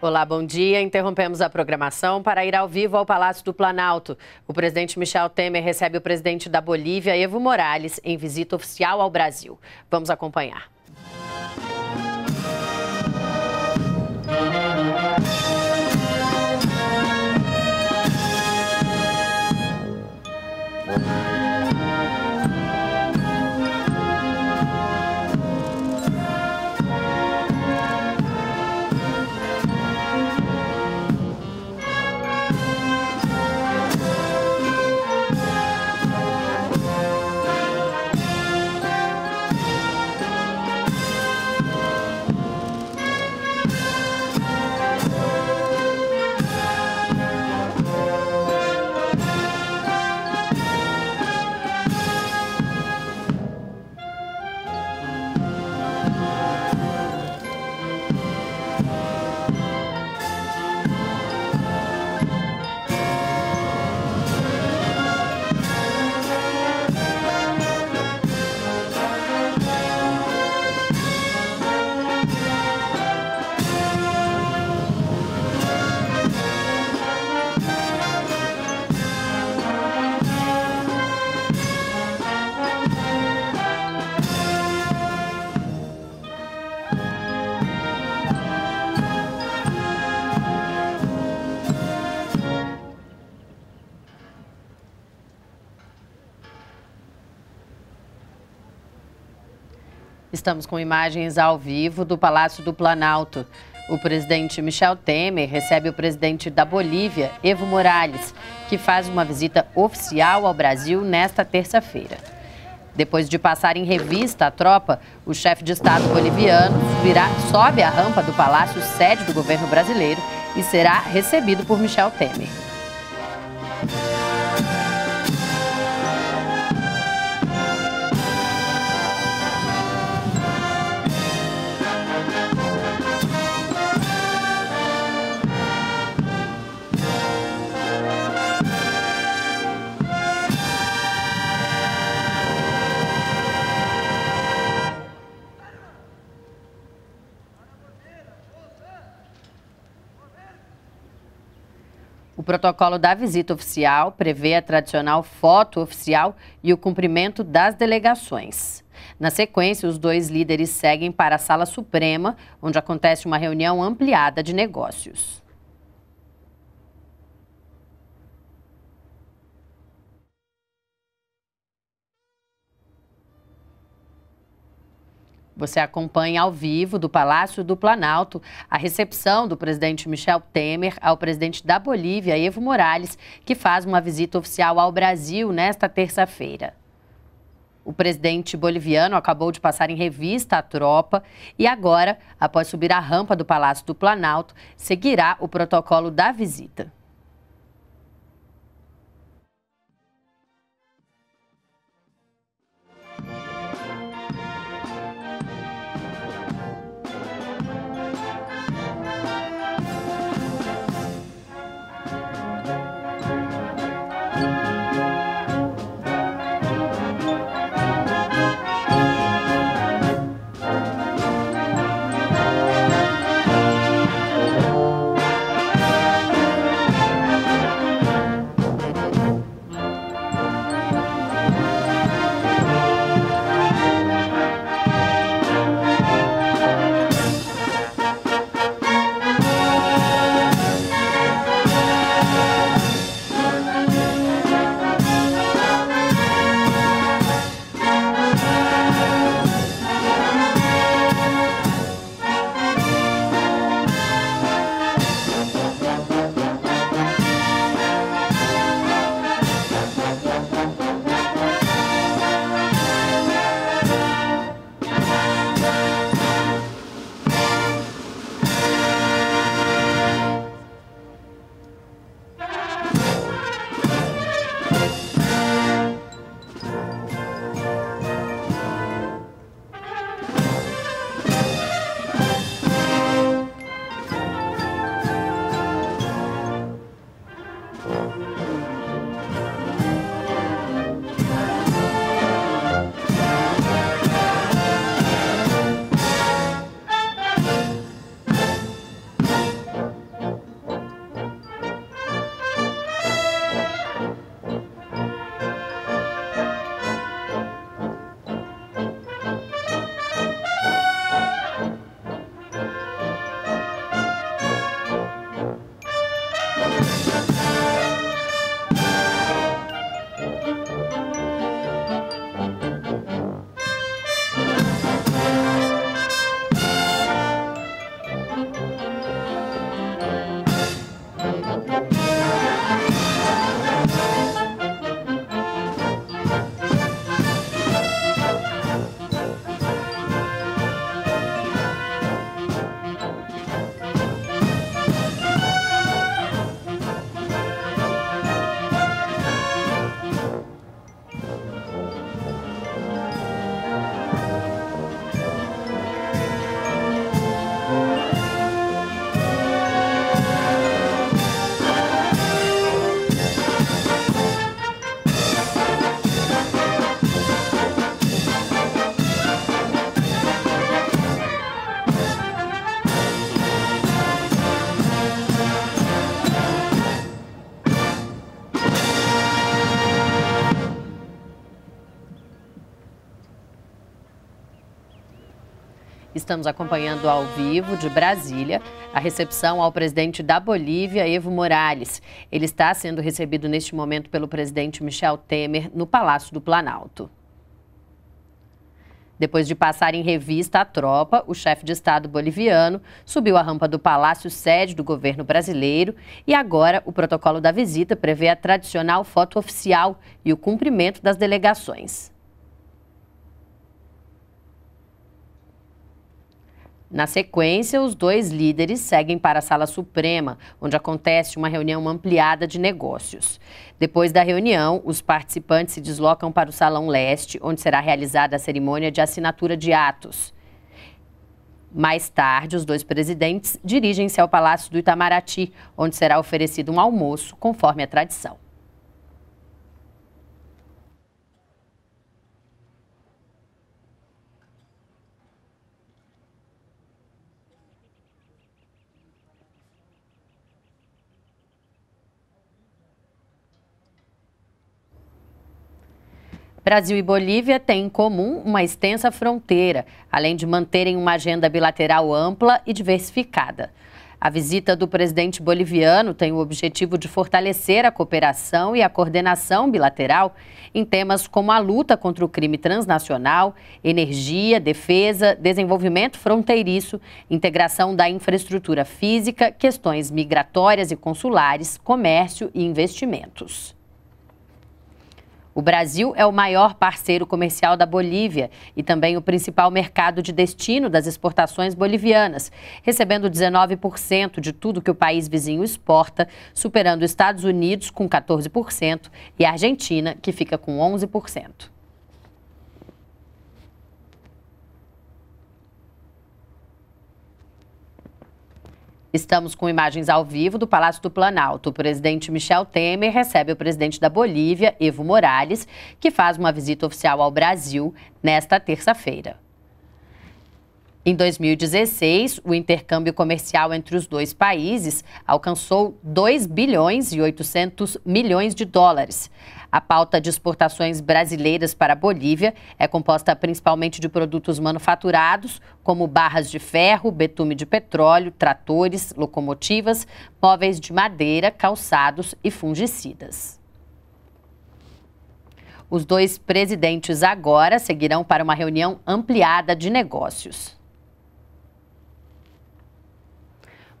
Olá, bom dia. Interrompemos a programação para ir ao vivo ao Palácio do Planalto. O presidente Michel Temer recebe o presidente da Bolívia, Evo Morales, em visita oficial ao Brasil. Vamos acompanhar. Estamos com imagens ao vivo do Palácio do Planalto. O presidente Michel Temer recebe o presidente da Bolívia, Evo Morales, que faz uma visita oficial ao Brasil nesta terça-feira. Depois de passar em revista a tropa, o chefe de Estado boliviano sobe a rampa do Palácio, sede do governo brasileiro, e será recebido por Michel Temer. O protocolo da visita oficial prevê a tradicional foto oficial e o cumprimento das delegações. Na sequência, os dois líderes seguem para a Sala Suprema, onde acontece uma reunião ampliada de negócios. Você acompanha ao vivo do Palácio do Planalto a recepção do presidente Michel Temer ao presidente da Bolívia, Evo Morales, que faz uma visita oficial ao Brasil nesta terça-feira. O presidente boliviano acabou de passar em revista a tropa e agora, após subir a rampa do Palácio do Planalto, seguirá o protocolo da visita. Estamos acompanhando ao vivo de Brasília a recepção ao presidente da Bolívia, Evo Morales. Ele está sendo recebido neste momento pelo presidente Michel Temer no Palácio do Planalto. Depois de passar em revista a tropa, o chefe de Estado boliviano subiu a rampa do palácio sede do governo brasileiro e agora o protocolo da visita prevê a tradicional foto oficial e o cumprimento das delegações. Na sequência, os dois líderes seguem para a Sala Suprema, onde acontece uma reunião ampliada de negócios. Depois da reunião, os participantes se deslocam para o Salão Leste, onde será realizada a cerimônia de assinatura de atos. Mais tarde, os dois presidentes dirigem-se ao Palácio do Itamaraty, onde será oferecido um almoço, conforme a tradição. Brasil e Bolívia têm em comum uma extensa fronteira, além de manterem uma agenda bilateral ampla e diversificada. A visita do presidente boliviano tem o objetivo de fortalecer a cooperação e a coordenação bilateral em temas como a luta contra o crime transnacional, energia, defesa, desenvolvimento fronteiriço, integração da infraestrutura física, questões migratórias e consulares, comércio e investimentos. O Brasil é o maior parceiro comercial da Bolívia e também o principal mercado de destino das exportações bolivianas, recebendo 19% de tudo que o país vizinho exporta, superando os Estados Unidos com 14% e a Argentina, que fica com 11%. Estamos com imagens ao vivo do Palácio do Planalto. O presidente Michel Temer recebe o presidente da Bolívia, Evo Morales, que faz uma visita oficial ao Brasil nesta terça-feira. Em 2016, o intercâmbio comercial entre os dois países alcançou 2 bilhões e 800 milhões de dólares. A pauta de exportações brasileiras para a Bolívia é composta principalmente de produtos manufaturados, como barras de ferro, betume de petróleo, tratores, locomotivas, móveis de madeira, calçados e fungicidas. Os dois presidentes agora seguirão para uma reunião ampliada de negócios.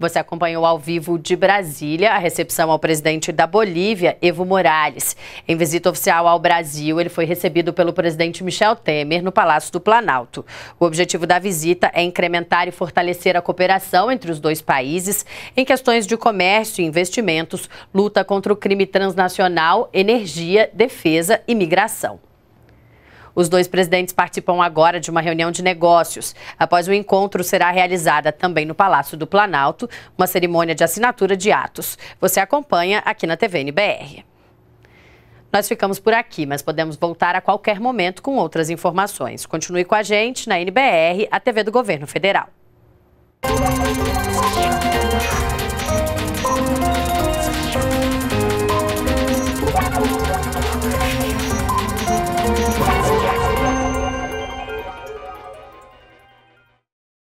Você acompanhou ao vivo de Brasília a recepção ao presidente da Bolívia, Evo Morales. Em visita oficial ao Brasil, ele foi recebido pelo presidente Michel Temer no Palácio do Planalto. O objetivo da visita é incrementar e fortalecer a cooperação entre os dois países em questões de comércio e investimentos, luta contra o crime transnacional, energia, defesa e migração. Os dois presidentes participam agora de uma reunião de negócios. Após o encontro, será realizada também no Palácio do Planalto uma cerimônia de assinatura de atos. Você acompanha aqui na TV NBR. Nós ficamos por aqui, mas podemos voltar a qualquer momento com outras informações. Continue com a gente na NBR, a TV do Governo Federal.